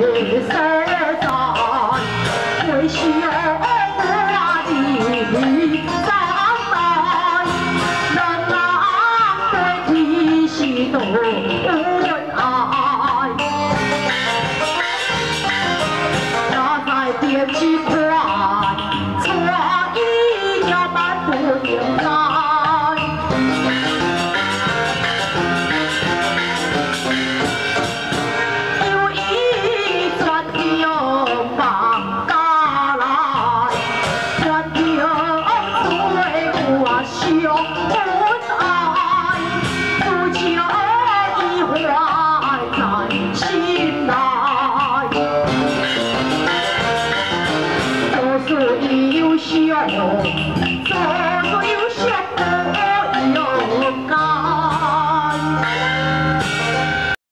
夜色在为雪娥的衣衫白在穿衣要办不另外兄不在不求一坏在心内若是有